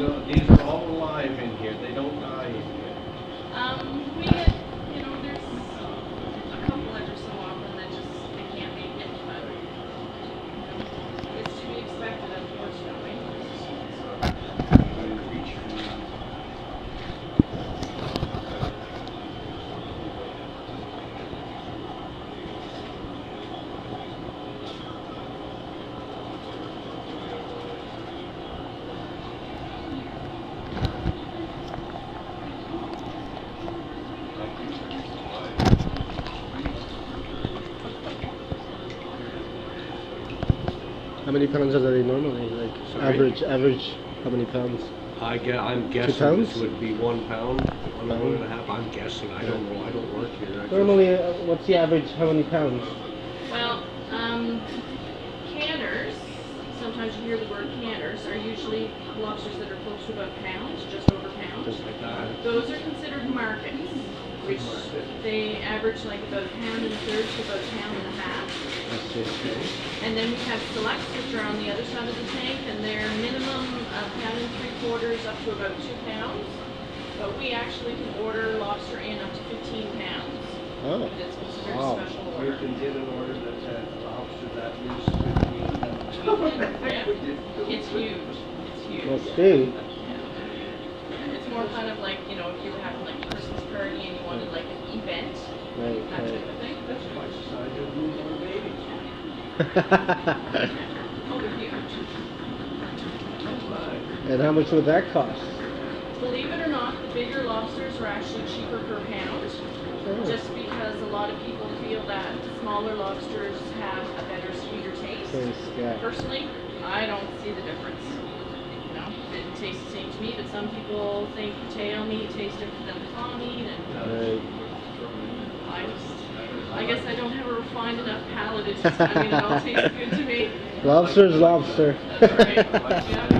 These are all alive in here, they don't die in here. Um, we get, you know, there's a couple every so often that just, they can't make it, but you know, it's to be expected unfortunately. How many pounds are they normally? Like Sorry? average, average. How many pounds? I gue- I'm guessing pounds? this would be one pound, one Pound? one and a half, I'm guessing, I don't know, I don't work here. I Normally, uh, what's the average? How many pounds? Well, um, canners, sometimes you hear the word canners, are usually lobsters that are close to about pounds, just over pounds. Just like that. Those are considered markets, which they average like about a pound and a third to about a pound and a half. And then we have selects, which are on the other side of the tank, and they're minimum a pound and three quarters up to about two pounds. But we actually can order lobster in up to fifteen pounds. Oh, It's considered Wow. a special We order. can get an order that says lobster that is fifteen pounds. Oh, yeah. We did do it. It's huge, it's huge. must be. Yeah. It's more kind of like, you know, if you were having like a Christmas party and you wanted like an event, Right, that type right. of thing. That's twice the size of babies. Oh, they're huge. and how much would that cost? Believe it or not, the bigger lobsters are actually cheaper per pound, Oh. just because a lot of people feel that smaller lobsters have a better sweeter taste. Taste, yeah. Personally, I don't see the difference. You know, it tastes the same to me, but some people think tail meat tastes different than the claw meat, and Right. I just, I guess I don't have a refined enough palate. I mean, it all tastes good to me. Lobster's lobster. Right.